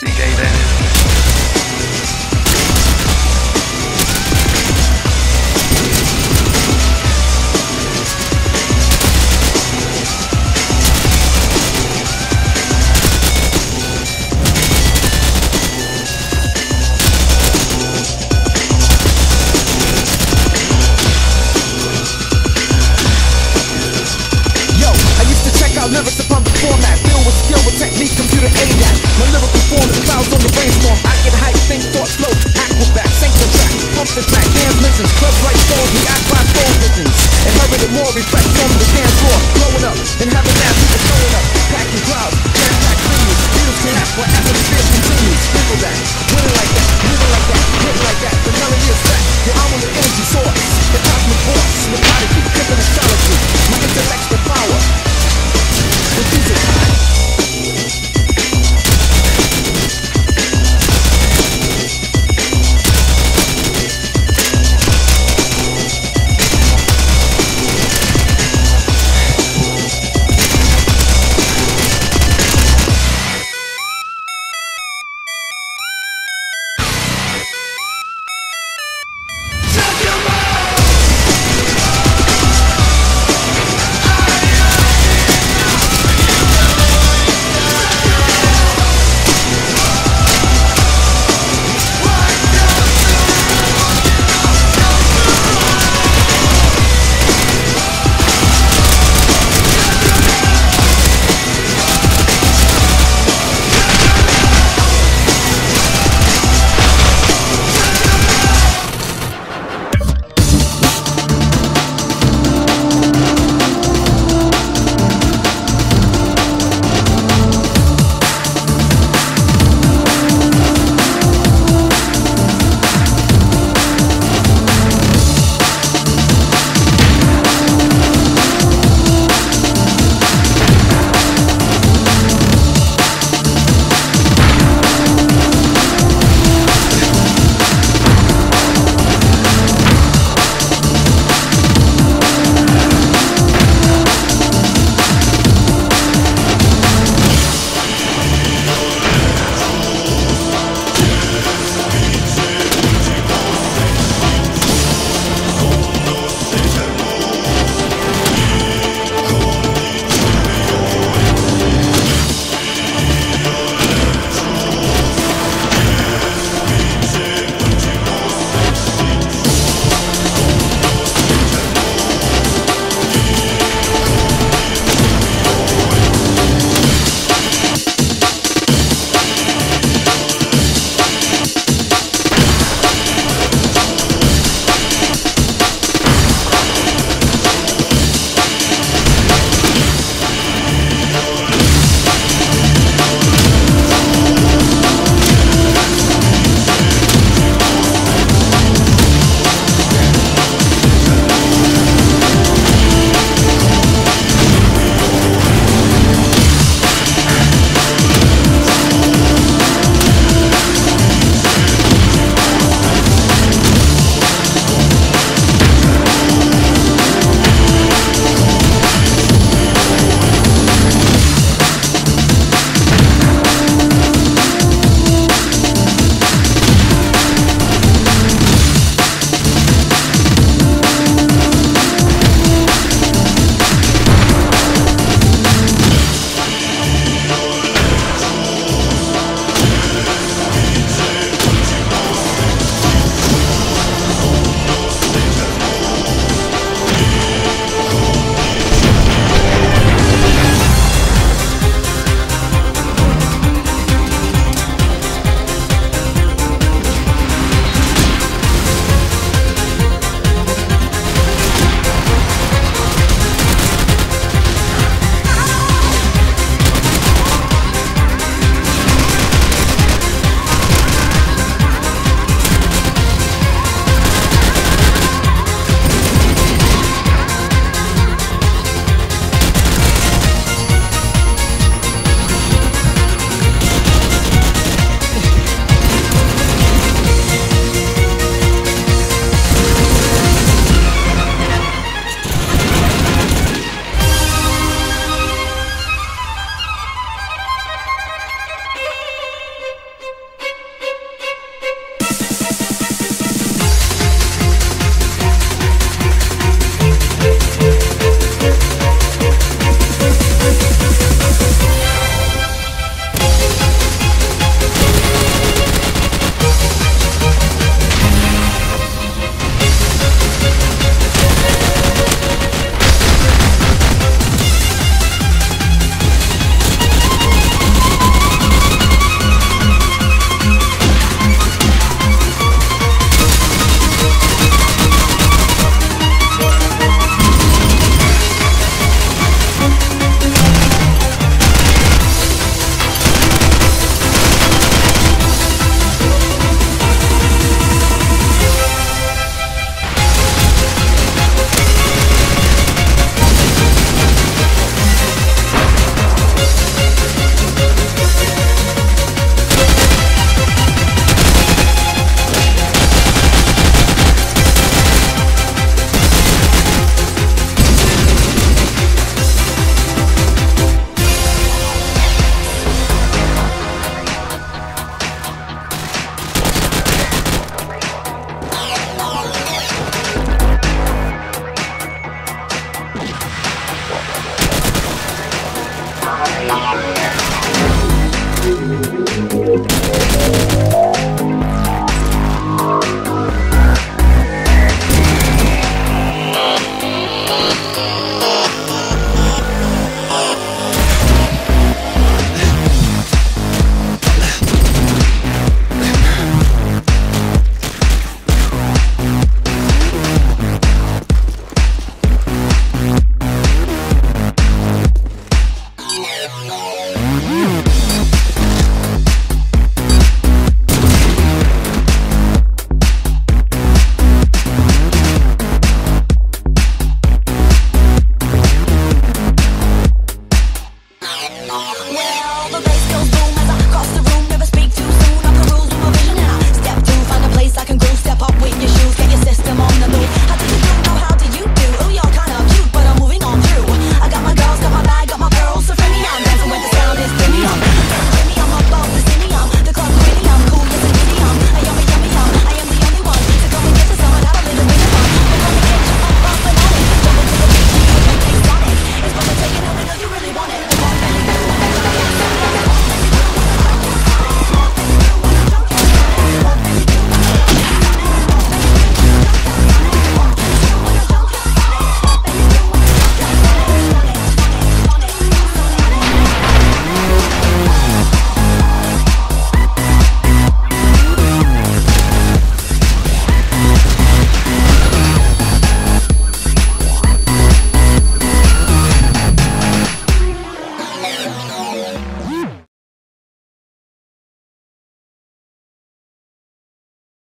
DJ then. reflect from the dance floor, blowing up and having that.